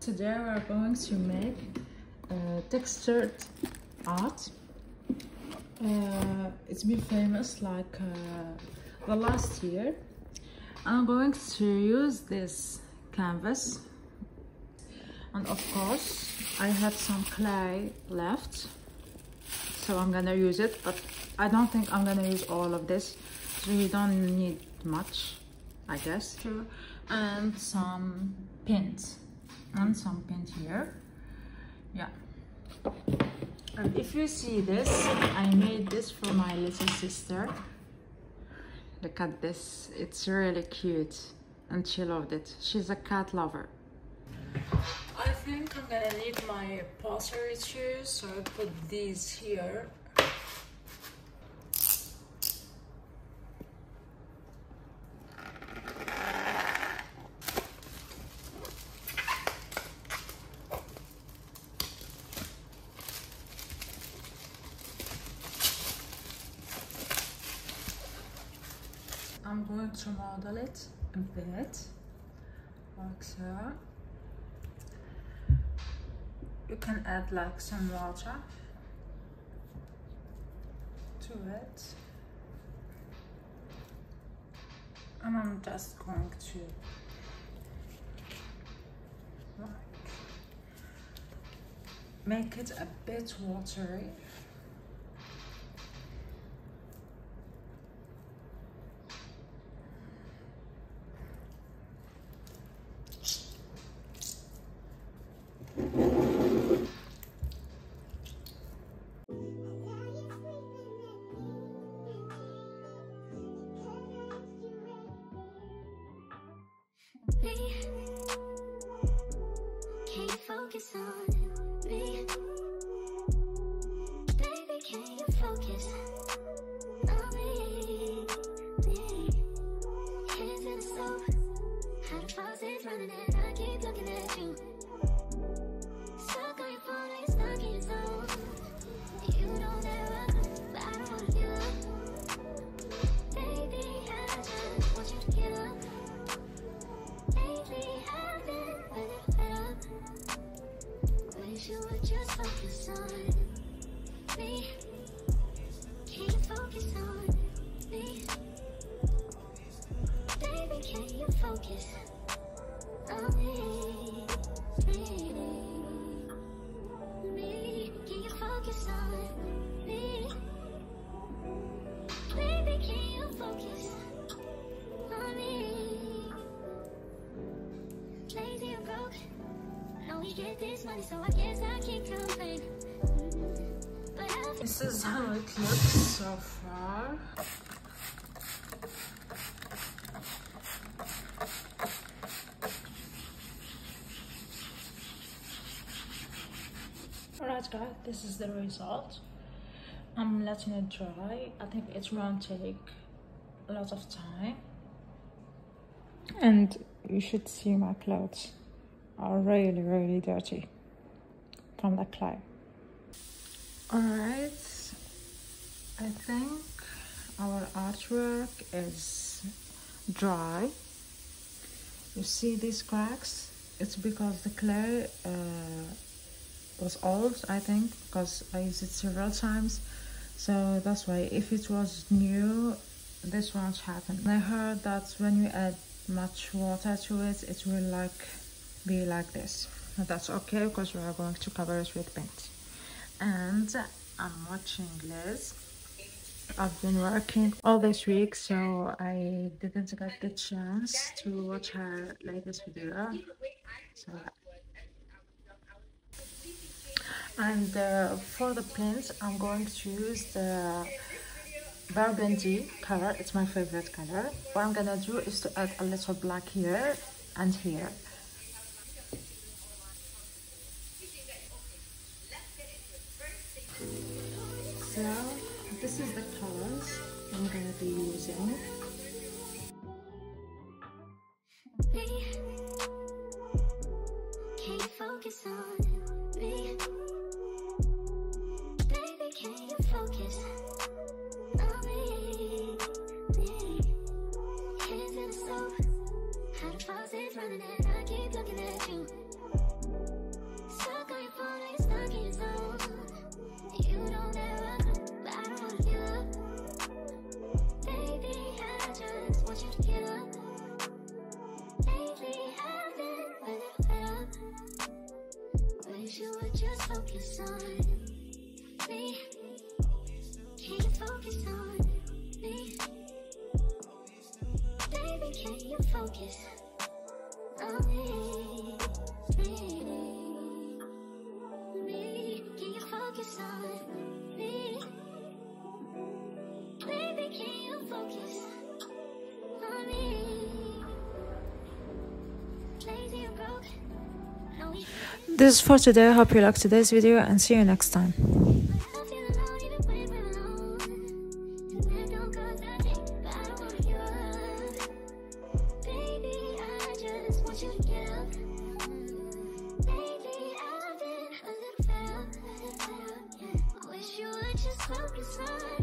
Today we're going to make uh, textured art. Uh, it's been famous like uh, the last year. I'm going to use this canvas and of course I had some clay left so I'm gonna use it but I don't think I'm gonna use all of this. So you don't need much I guess. True. and some pins. And some pins here. Yeah. And if you see this I made this for my little sister. Look at this. It's really cute. And she loved it. She's a cat lover. I think I'm gonna need my pottery shoes so I put these here Model it a bit like so you can add like some water to it. And I'm just going to like make it a bit watery focus on me? Baby, can you focus on me? Hands in the stove, how the faucet's running and I keep looking at you. Focus on me? Me, me. Can you focus on me? Baby, can you focus on me? lazy and broke. We get this money, so I guess I can't This is how it looks so far. Alright guys, this is the result. I'm letting it dry. I think it won't take a lot of time. And you should see my clothes are really, really dirty from the clay. Alright, I think our artwork is dry. You see these cracks? It's because the clay uh, was old, I think, because I used it several times. So that's why if it was new, this won't happen. I heard that when you add much water to it, it will like be like this. But that's okay because we are going to cover it with paint. And I'm watching Liz. I've been working all this week, so I didn't get the chance to watch her latest video. So, and uh, for the pins, I'm going to use the burgundy color. It's my favorite color. What I'm gonna do is to add a little black here and here. So this is the colors I'm gonna be using. Focus on me? focus? Baby, can you focus on me? Me, can you focus on me? Baby, can you focus on me? Lazy and broke. This is for today. Hope you liked today's video and see you next time. just hope